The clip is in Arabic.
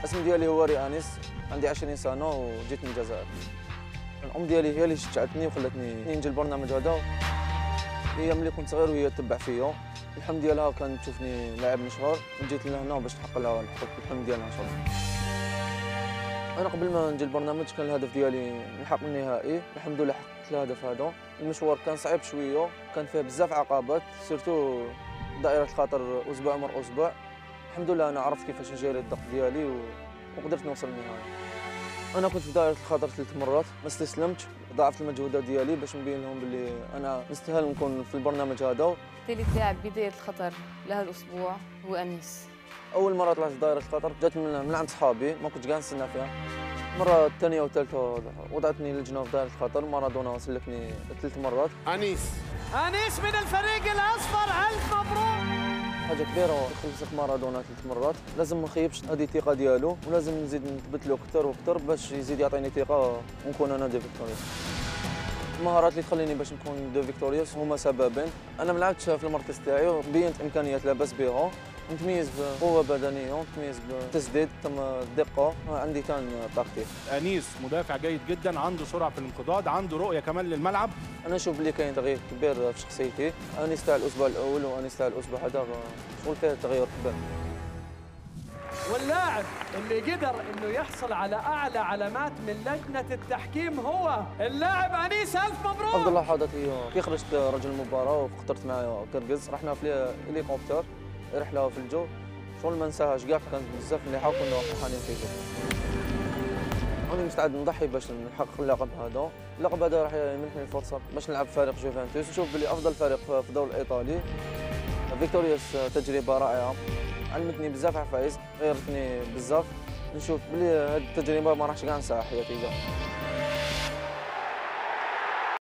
الاسم ديالي هو ريانيس عندي 20 سنة وجيت من الجزائر. الأم ديالي هي اللي شجعتني وخلتني نجي البرنامج هذا. هي ملي كنت صغير وهي تبع فيا. الحلم ديالها كانت تشوفني لاعب مشهور. وجيت لهنا باش نحقق لها نحقق الحلم ديالها إن شاء الله. أنا قبل ما نجي البرنامج كان الهدف ديالي نحقق النهائي. الحمد لله حققت الهدف هذا. المشوار كان صعيب شوية. كان فيه بزاف عقبات. سيرتو دائرة الخطر أسبوع مر أسبوع. الحمد لله أنا عرفت كيفاش نجيري الضغط ديالي و... وقدرت نوصل للنهاية. أنا كنت في دائرة الخطر ثلاث مرات ما استسلمتش ضاعفت المجهودات ديالي باش نبين لهم باللي أنا نستاهل نكون في البرنامج هذا. ثالث لاعب بداية الخطر لهذا الأسبوع هو أنيس. أول مرة طلعت في دائرة الخطر جات من, من عند صحابي ما كنتش كاع نستنى فيها. المره الثانية والثالثة وضعتني لجنه في دائرة الخطر مارادونا سلكني ثلاث مرات. أنيس. أنيس من الفريق حاجة كبيرة خلصت مارادونا ثلاث مرات. لازم ما نخيبش هذه الثقة ديالو ولازم نزيد نثبت له أكثر وأكثر باش يزيد يعطيني ثقة ونكون أنا The Victorious. المهارات اللي تخليني باش نكون The Victorious هما سببين. أنا ما لعبتش في المركز تاعي وبينت إمكانيات لاباس بها. نتميز بقوه بدنيه ونتميز بالتسديد ثم الدقه عندي كان تكتيك أنيس مدافع جيد جدا عنده سرعة في الانقضاض عنده رؤية كمان للملعب. أنا نشوف بلي كاين تغيير كبير في شخصيتي. انيس تاع الأسبوع الأول وانيس تاع الأسبوع هذا. شغل فيه تغير كبير. واللاعب اللي قدر إنه يحصل على أعلى علامات من لجنة التحكيم هو اللاعب أنيس ألف مبروك. افضل لحظات هي كي خرجت رجل المباراة وفطرت مع كرقز رحنا في هليكوبتر رحلة في الجو. شغل ما نساهاش كاع كانت بزاف مليحه وكنا فرحانين فيه أنا مستعد نضحي باش نحقق اللقب هذا، اللقب هذا راح يمنحني الفرصة باش نلعب في فريق جوفنتوس، نشوف بلي أفضل فريق في الدوري الإيطالي. فيكتوريوس تجربة رائعة، علمتني بزاف عفايس، غيرتني بزاف، نشوف بلي هذه التجربة ما راحش كاع ننساها حياتي. كاع.